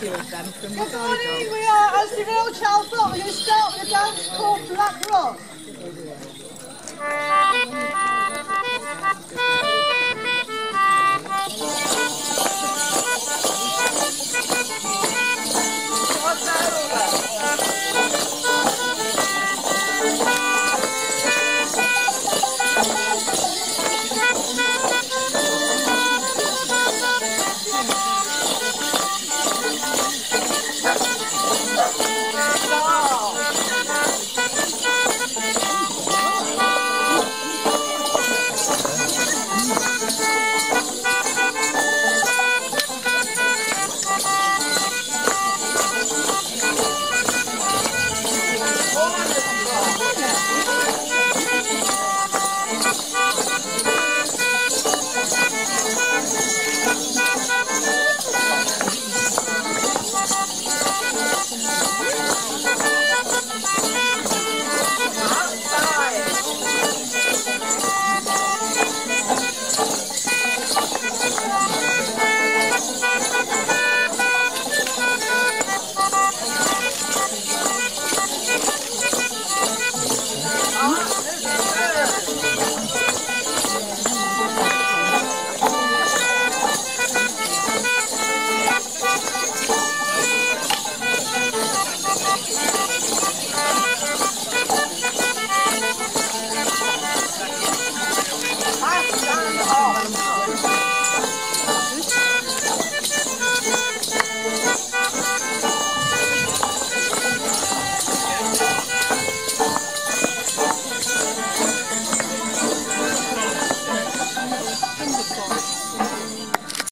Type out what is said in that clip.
them from Good morning, we are Osdeville Chalfont. We're going to start with a dance called Black Rock.